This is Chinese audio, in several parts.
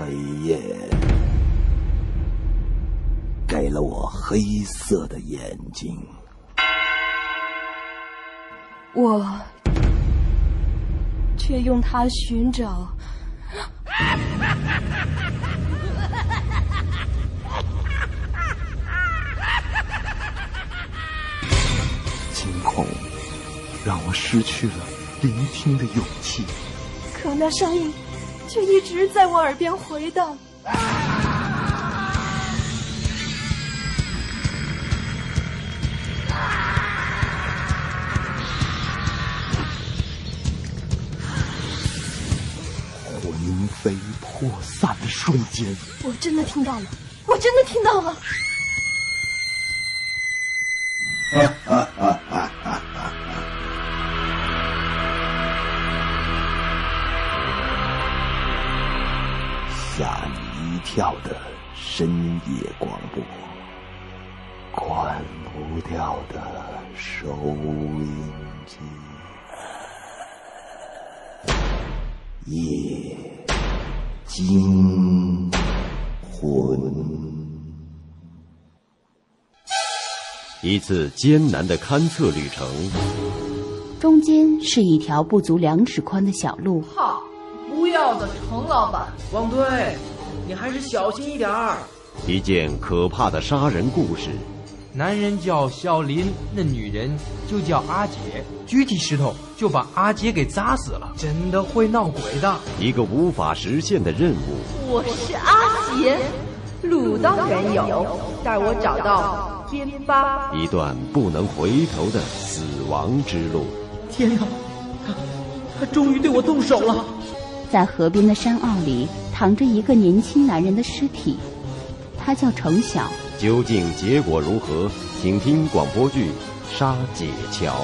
黑夜给了我黑色的眼睛，我却用它寻找。惊恐让我失去了聆听的勇气，可那声音却一直在我耳边回荡。魂飞魄散的瞬间，我真的听到了，我真的听到了。吓 跳的深夜广播，关不掉的收音机，夜惊魂。一次艰难的勘测旅程，中间是一条不足两尺宽的小路。哈，不要的，程老板。汪队，你还是小心一点儿。一件可怕的杀人故事。男人叫小林，那女人就叫阿杰。举起石头就把阿杰给砸死了，真的会闹鬼的。一个无法实现的任务。我是阿杰，路当然有，带我找到。边巴，一段不能回头的死亡之路。天哪，他他终于对我动手了！在河边的山坳里躺着一个年轻男人的尸体，他叫程晓。究竟结果如何？请听广播剧《杀姐桥》。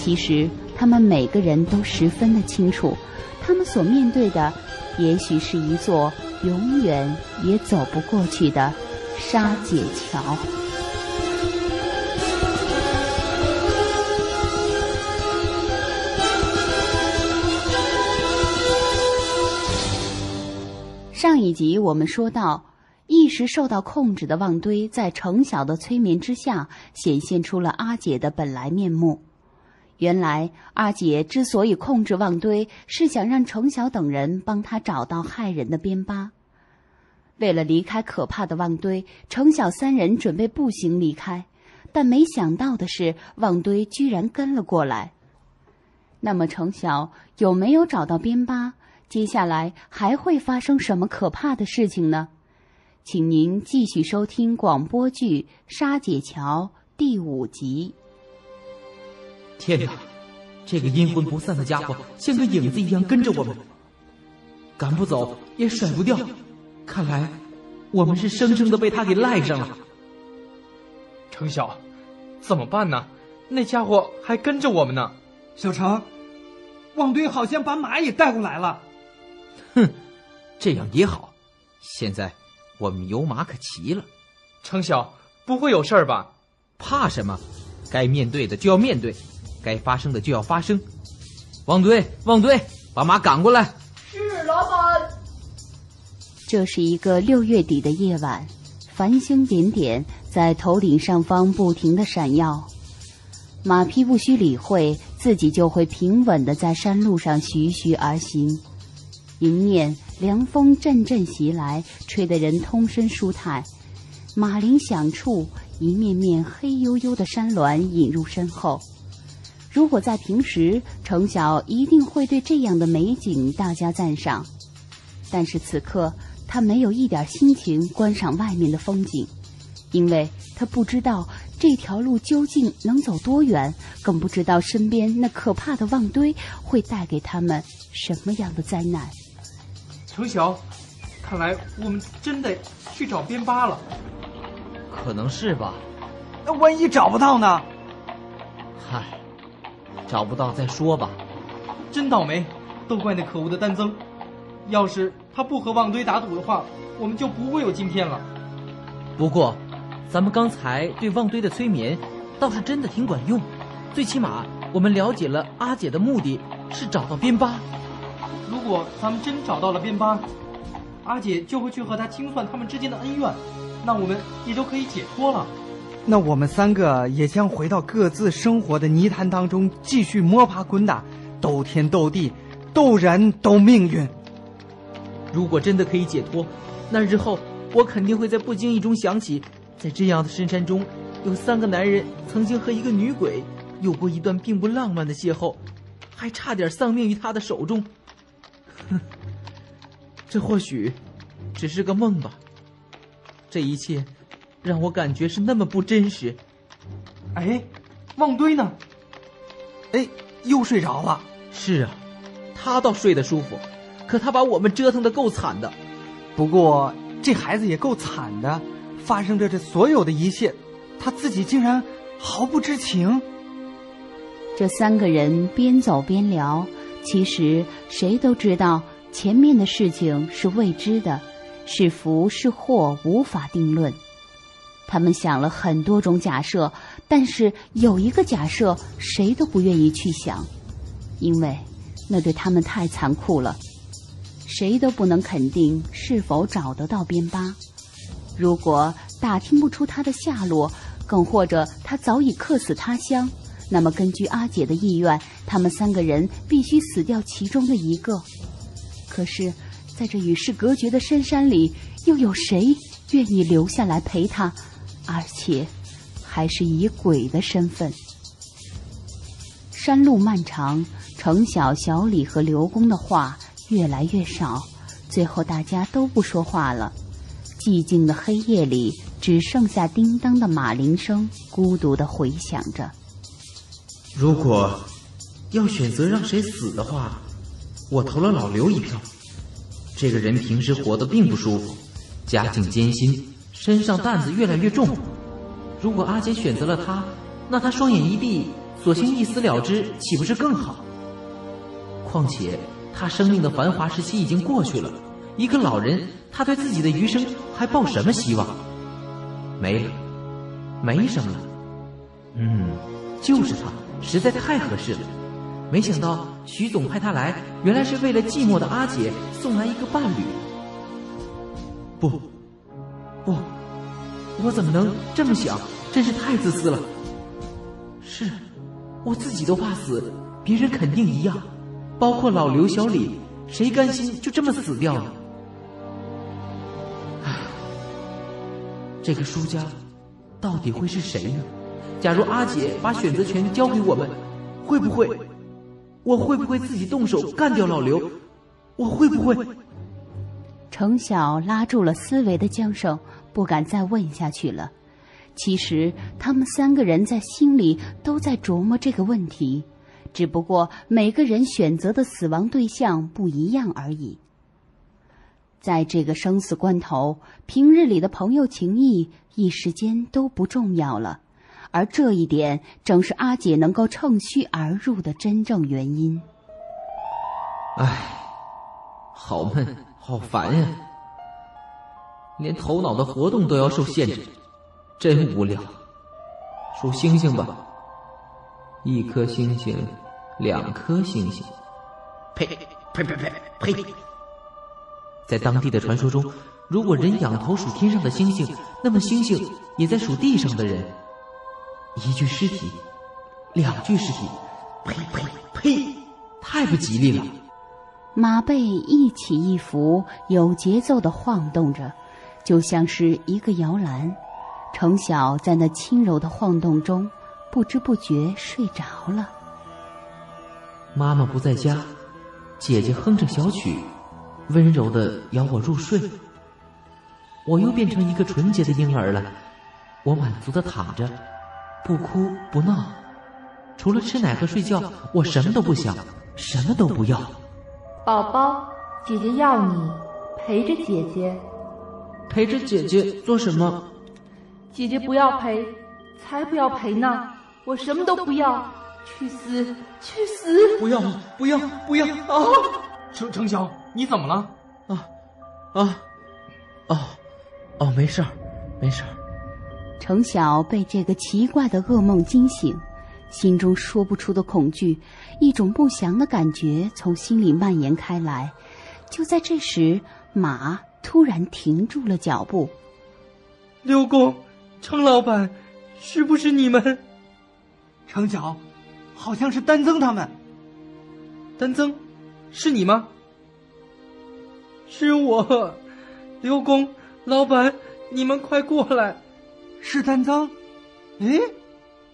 其实他们每个人都十分的清楚，他们所面对的，也许是一座永远也走不过去的杀姐桥。上一集我们说到，一时受到控制的旺堆在程晓的催眠之下，显现出了阿姐的本来面目。原来阿姐之所以控制旺堆，是想让程晓等人帮他找到害人的边疤。为了离开可怕的旺堆，程晓三人准备步行离开，但没想到的是，旺堆居然跟了过来。那么程晓有没有找到边疤？接下来还会发生什么可怕的事情呢？请您继续收听广播剧《沙姐桥》第五集。天哪，这个阴魂不散的家伙像个影子一样跟着我们，赶不走也甩不掉。看来我们是生生的被他给赖上了。程晓，怎么办呢？那家伙还跟着我们呢。小程，旺堆好像把马也带过来了。哼，这样也好。现在我们有马可骑了。程晓，不会有事儿吧？怕什么？该面对的就要面对，该发生的就要发生。旺堆，旺堆，把马赶过来。是老板。这是一个六月底的夜晚，繁星点点在头顶上方不停的闪耀。马匹不需理会，自己就会平稳的在山路上徐徐而行。迎面凉风阵阵袭来，吹得人通身舒坦。马铃响处，一面面黑黝黝的山峦引入身后。如果在平时，程晓一定会对这样的美景大加赞赏。但是此刻，他没有一点心情观赏外面的风景，因为他不知道这条路究竟能走多远，更不知道身边那可怕的旺堆会带给他们什么样的灾难。程晓，看来我们真得去找边巴了。可能是吧。那万一找不到呢？嗨，找不到再说吧。真倒霉，都怪那可恶的丹增。要是他不和旺堆打赌的话，我们就不会有今天了。不过，咱们刚才对旺堆的催眠，倒是真的挺管用。最起码，我们了解了阿姐的目的是找到边巴。如果咱们真找到了边巴，阿姐就会去和他清算他们之间的恩怨，那我们也就可以解脱了。那我们三个也将回到各自生活的泥潭当中，继续摸爬滚打，斗天斗地，斗人斗命运。如果真的可以解脱，那日后我肯定会在不经意中想起，在这样的深山中，有三个男人曾经和一个女鬼有过一段并不浪漫的邂逅，还差点丧命于他的手中。哼，这或许只是个梦吧。这一切。让我感觉是那么不真实。哎，旺堆呢？哎，又睡着了。是啊，他倒睡得舒服，可他把我们折腾的够惨的。不过这孩子也够惨的，发生着这所有的一切，他自己竟然毫不知情。这三个人边走边聊，其实谁都知道前面的事情是未知的，是福是祸无法定论。他们想了很多种假设，但是有一个假设谁都不愿意去想，因为那对他们太残酷了。谁都不能肯定是否找得到边巴。如果打听不出他的下落，更或者他早已客死他乡，那么根据阿姐的意愿，他们三个人必须死掉其中的一个。可是，在这与世隔绝的深山里，又有谁愿意留下来陪他？而且，还是以鬼的身份。山路漫长，程晓、小李和刘公的话越来越少，最后大家都不说话了。寂静的黑夜里，只剩下叮当的马铃声孤独的回响着。如果要选择让谁死的话，我投了老刘一票。这个人平时活得并不舒服，家境艰辛。身上担子越来越重，如果阿杰选择了他，那他双眼一闭，索性一死了之，岂不是更好？况且他生命的繁华时期已经过去了，一个老人，他对自己的余生还抱什么希望？没了，没什么了。嗯，就是他，实在太合适了。没想到徐总派他来，原来是为了寂寞的阿杰送来一个伴侣。不，不。我怎么能这么想？真是太自私了。是，我自己都怕死，别人肯定一样，包括老刘、小李，谁甘心就这么死掉了？唉，这个输家到底会是谁呢？假如阿姐把选择权交给我们，会不会？我会不会自己动手干掉老刘？我会不会？程晓拉住了思维的缰绳。不敢再问下去了。其实他们三个人在心里都在琢磨这个问题，只不过每个人选择的死亡对象不一样而已。在这个生死关头，平日里的朋友情谊一时间都不重要了，而这一点正是阿姐能够乘虚而入的真正原因。唉，好闷，好烦呀！连头脑的活动都要受限制，真无聊。数星星吧，一颗星星，两颗星星。呸呸呸呸呸！在当地的传说中，如果人仰头数天上的星星，那么星星也在数地上的人。一具尸体，两具尸体，呸呸呸！太不吉利了。马背一起一伏，有节奏的晃动着。就像是一个摇篮，程晓在那轻柔的晃动中，不知不觉睡着了。妈妈不在家，姐姐哼着小曲，温柔的摇我入睡。我又变成一个纯洁的婴儿了，我满足的躺着，不哭不闹，除了吃奶和睡觉，我什么都不想，什么都不要。宝宝，姐姐要你陪着姐姐。陪着姐姐做什么？姐姐不要陪，才不要陪呢！我什么都不要，去死！去死！不要！不要！不要！啊！程程晓，你怎么了？啊啊哦哦，没事儿，没事儿。程晓被这个奇怪的噩梦惊醒，心中说不出的恐惧，一种不祥的感觉从心里蔓延开来。就在这时，马。突然停住了脚步。刘公，程老板，是不是你们？程晓，好像是丹增他们。丹增，是你吗？是我，刘公，老板，你们快过来！是丹增？哎，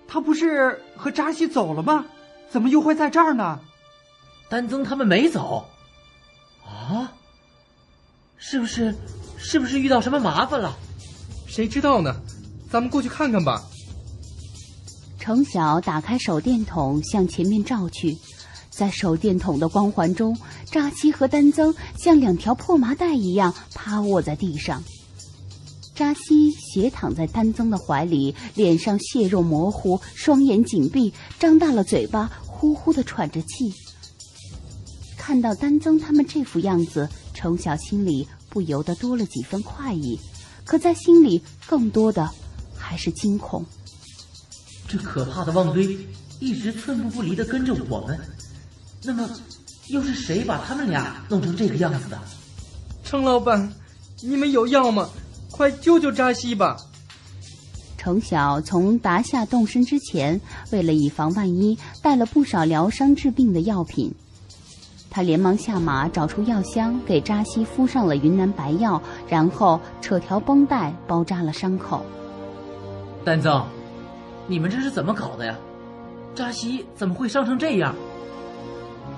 他不是和扎西走了吗？怎么又会在这儿呢？丹增他们没走。啊？是不是？是不是遇到什么麻烦了？谁知道呢？咱们过去看看吧。程晓打开手电筒，向前面照去，在手电筒的光环中，扎西和丹增像两条破麻袋一样趴卧在地上。扎西斜躺在丹增的怀里，脸上血肉模糊，双眼紧闭，张大了嘴巴，呼呼的喘着气。看到丹增他们这副样子，程晓心里不由得多了几分快意。可在心里更多的还是惊恐。这可怕的旺堆一直寸步不离的跟着我们，那么又是谁把他们俩弄成这个样子的？程老板，你们有药吗？快救救扎西吧！程晓从达夏动身之前，为了以防万一，带了不少疗伤治病的药品。他连忙下马，找出药箱，给扎西敷上了云南白药，然后扯条绷带包扎了伤口。丹增，你们这是怎么搞的呀？扎西怎么会伤成这样？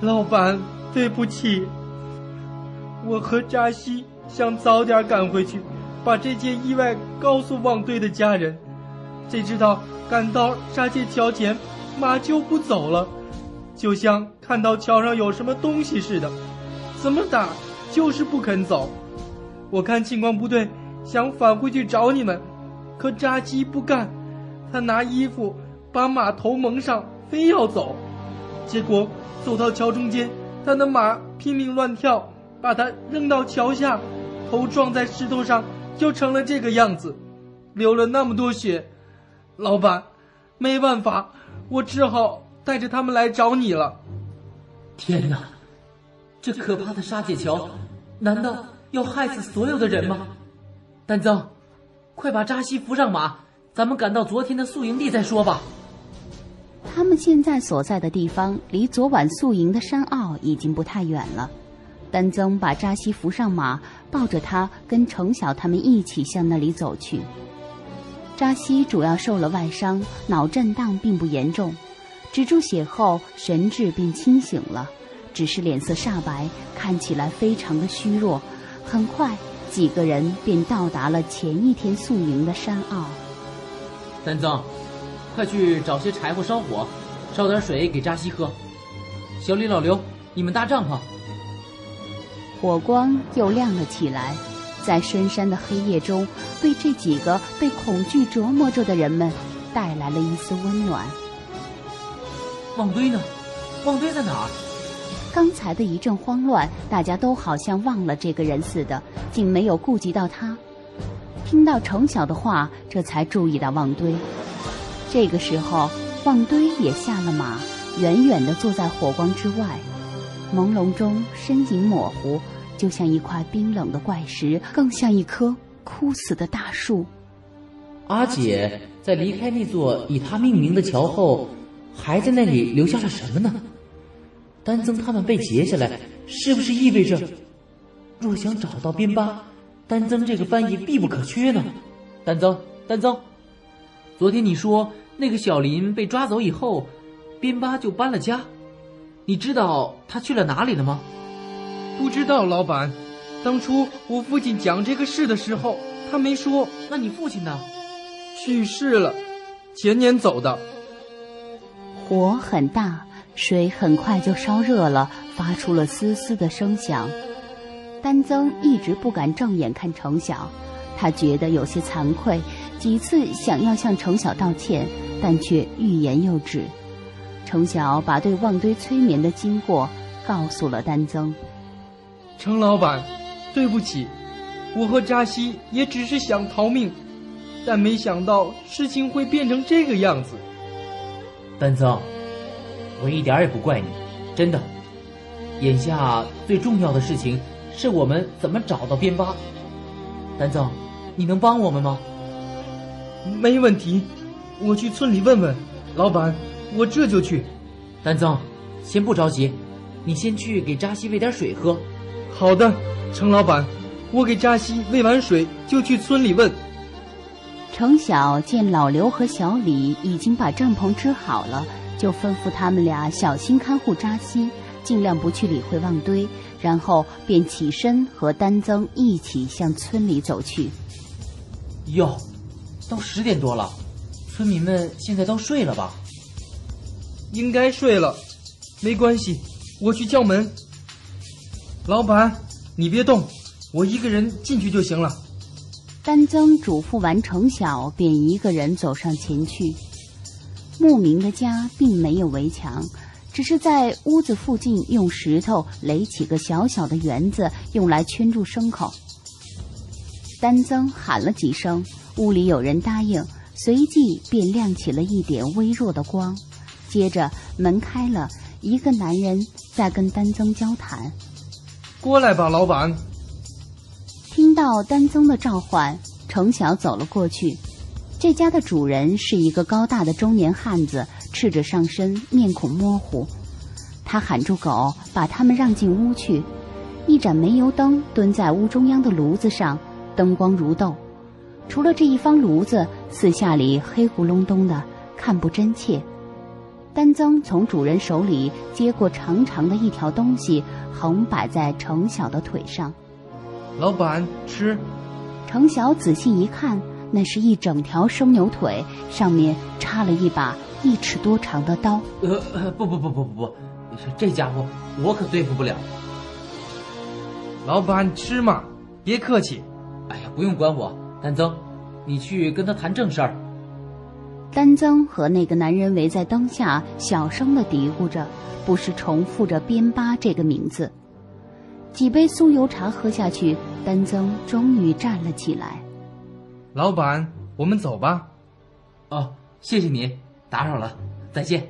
老板，对不起，我和扎西想早点赶回去，把这件意外告诉旺堆的家人，谁知道赶到沙界桥前，马就不走了。就像看到桥上有什么东西似的，怎么打就是不肯走。我看情况不对，想返回去找你们，可扎基不干，他拿衣服把马头蒙上，非要走。结果走到桥中间，他的马拼命乱跳，把他扔到桥下，头撞在石头上，就成了这个样子，流了那么多血。老板，没办法，我只好。带着他们来找你了。天哪，这可怕的沙界桥，难道要害死所有的人吗？丹增，快把扎西扶上马，咱们赶到昨天的宿营地再说吧。他们现在所在的地方离昨晚宿营的山坳已经不太远了。丹增把扎西扶上马，抱着他跟程晓他们一起向那里走去。扎西主要受了外伤，脑震荡并不严重。止住血后，神志便清醒了，只是脸色煞白，看起来非常的虚弱。很快，几个人便到达了前一天宿营的山坳。丹增，快去找些柴火烧火，烧点水给扎西喝。小李、老刘，你们搭帐篷。火光又亮了起来，在深山的黑夜中，为这几个被恐惧折磨着的人们带来了一丝温暖。旺堆呢？旺堆在哪儿？刚才的一阵慌乱，大家都好像忘了这个人似的，竟没有顾及到他。听到程晓的话，这才注意到旺堆。这个时候，旺堆也下了马，远远地坐在火光之外，朦胧中身影模糊，就像一块冰冷的怪石，更像一棵枯死的大树。阿姐在离开那座以他命名的桥后。还在那里留下了什么呢？丹增他们被劫下来，是不是意味着，若想找到边巴，丹增这个翻译必不可缺呢？丹增，丹增，昨天你说那个小林被抓走以后，边巴就搬了家，你知道他去了哪里了吗？不知道，老板。当初我父亲讲这个事的时候，他没说。那你父亲呢？去世了，前年走的。火很大，水很快就烧热了，发出了嘶嘶的声响。丹增一直不敢正眼看程晓，他觉得有些惭愧，几次想要向程晓道歉，但却欲言又止。程晓把对旺堆催眠的经过告诉了丹增。程老板，对不起，我和扎西也只是想逃命，但没想到事情会变成这个样子。丹增，我一点也不怪你，真的。眼下最重要的事情是我们怎么找到边巴，丹增，你能帮我们吗？没问题，我去村里问问。老板，我这就去。丹增，先不着急，你先去给扎西喂点水喝。好的，程老板，我给扎西喂完水就去村里问。程晓见老刘和小李已经把帐篷支好了，就吩咐他们俩小心看护扎西，尽量不去理会旺堆，然后便起身和丹增一起向村里走去。哟，都十点多了，村民们现在都睡了吧？应该睡了，没关系，我去叫门。老板，你别动，我一个人进去就行了。丹增嘱咐完程晓，便一个人走上前去。牧民的家并没有围墙，只是在屋子附近用石头垒起个小小的园子，用来圈住牲口。丹增喊了几声，屋里有人答应，随即便亮起了一点微弱的光。接着门开了，一个男人在跟丹增交谈。过来吧，老板。听到丹增的召唤，程晓走了过去。这家的主人是一个高大的中年汉子，赤着上身，面孔模糊。他喊住狗，把他们让进屋去。一盏煤油灯蹲在屋中央的炉子上，灯光如豆。除了这一方炉子，四下里黑咕隆咚的，看不真切。丹增从主人手里接过长长的一条东西，横摆在程晓的腿上。老板吃，程晓仔细一看，那是一整条生牛腿，上面插了一把一尺多长的刀。呃，不不不不不不，这家伙我可对付不了。老板吃嘛，别客气。哎呀，不用管我，丹增，你去跟他谈正事儿。丹增和那个男人围在灯下，小声的嘀咕着，不时重复着“边巴”这个名字。几杯酥油茶喝下去，丹增终于站了起来。老板，我们走吧。哦，谢谢你，打扰了，再见。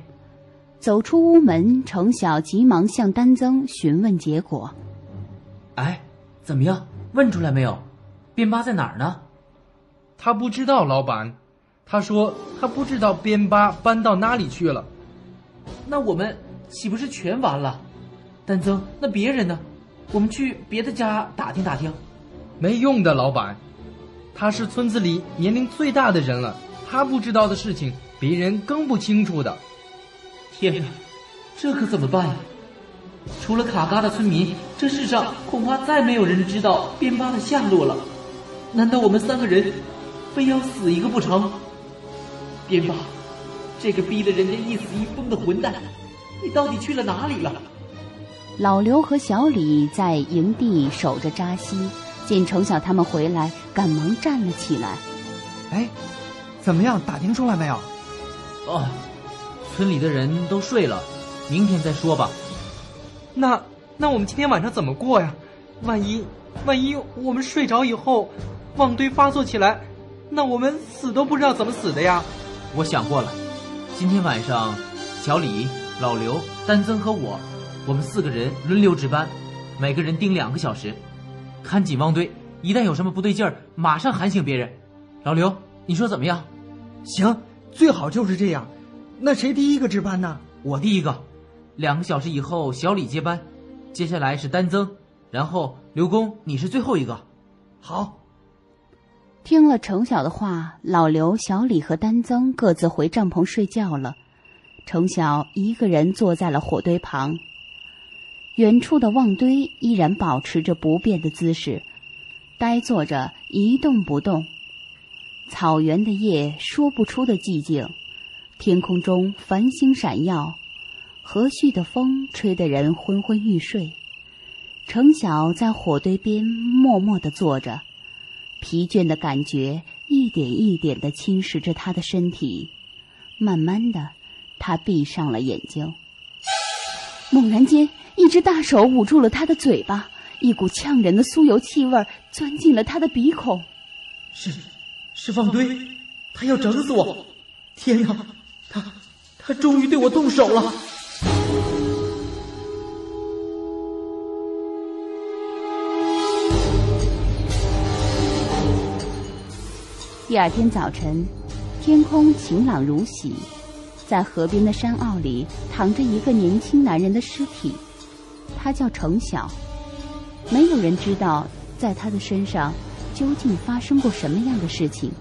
走出屋门，程晓急忙向丹增询问结果。哎，怎么样？问出来没有？边巴在哪儿呢？他不知道，老板。他说他不知道边巴搬到哪里去了。那我们岂不是全完了？丹增，那别人呢？我们去别的家打听打听，没用的，老板，他是村子里年龄最大的人了，他不知道的事情，别人更不清楚的。天哪，这可怎么办呀？除了卡嘎的村民，这世上恐怕再没有人知道边巴的下落了。难道我们三个人非要死一个不成？边巴，这个逼得人家一死一疯的混蛋，你到底去了哪里了？老刘和小李在营地守着扎西，见程晓他们回来，赶忙站了起来。哎，怎么样？打听出来没有？哦，村里的人都睡了，明天再说吧。那那我们今天晚上怎么过呀？万一万一我们睡着以后，旺堆发作起来，那我们死都不知道怎么死的呀。我想过了，今天晚上，小李、老刘、丹增和我。我们四个人轮流值班，每个人盯两个小时，看紧汪堆。一旦有什么不对劲儿，马上喊醒别人。老刘，你说怎么样？行，最好就是这样。那谁第一个值班呢？我第一个。两个小时以后，小李接班，接下来是丹增，然后刘工，你是最后一个。好。听了程晓的话，老刘、小李和丹增各自回帐篷睡觉了。程晓一个人坐在了火堆旁。远处的旺堆依然保持着不变的姿势，呆坐着一动不动。草原的夜说不出的寂静，天空中繁星闪耀，和煦的风吹得人昏昏欲睡。程晓在火堆边默默地坐着，疲倦的感觉一点一点的侵蚀着他的身体。慢慢的，他闭上了眼睛。猛然间。一只大手捂住了他的嘴巴，一股呛人的酥油气味钻进了他的鼻孔。是，是放堆，他要整死我！天哪，他，他终于对我动手了！第二天早晨，天空晴朗如洗，在河边的山坳里躺着一个年轻男人的尸体，他叫程晓。没有人知道在他的身上究竟发生过什么样的事情，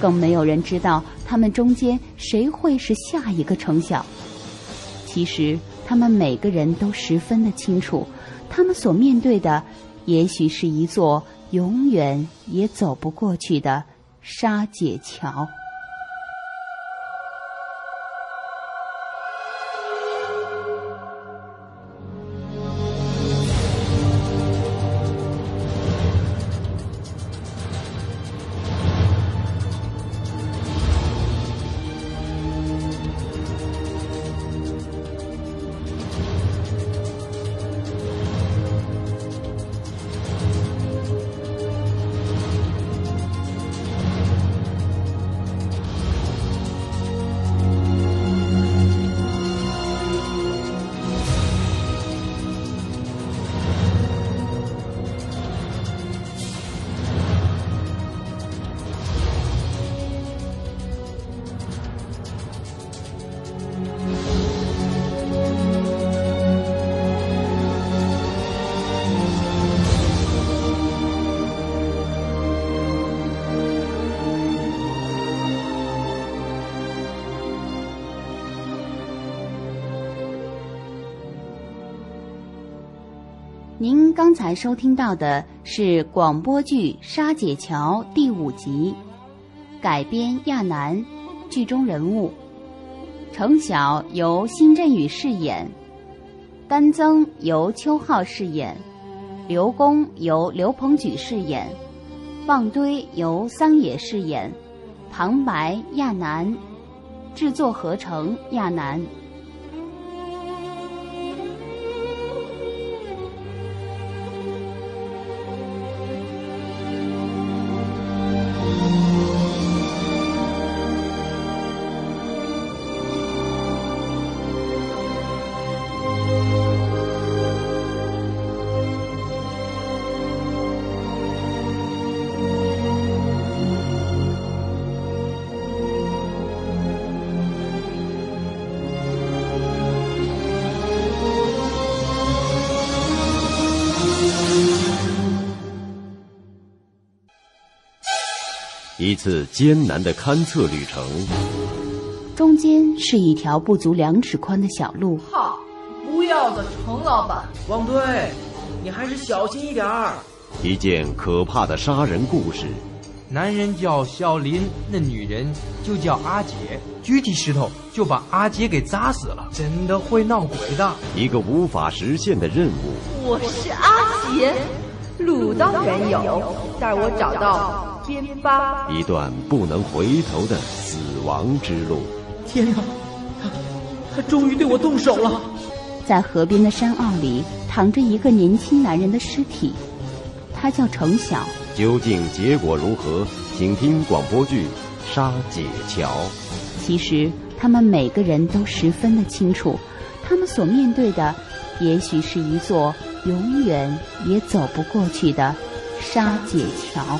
更没有人知道他们中间谁会是下一个程晓。其实，他们每个人都十分的清楚，他们所面对的，也许是一座永远也走不过去的。沙解桥。您刚才收听到的是广播剧《沙解桥》第五集，改编亚楠，剧中人物程晓由辛振宇饰演，丹增由邱浩饰演，刘公由刘鹏举饰演，旺堆由桑野饰演，旁白亚楠，制作合成亚楠。一次艰难的勘测旅程，中间是一条不足两尺宽的小路。哈，不要的，程老板。汪队，你还是小心一点儿。一件可怕的杀人故事。男人叫小林，那女人就叫阿杰。举起石头就把阿杰给砸死了，真的会闹鬼的。一个无法实现的任务。我是阿杰，路当然有，带我找到。一段不能回头的死亡之路。天哪，他他终于对我动手了！在河边的山坳里躺着一个年轻男人的尸体，他叫程晓。究竟结果如何？请听广播剧《沙姐桥》。其实他们每个人都十分的清楚，他们所面对的，也许是一座永远也走不过去的沙姐桥。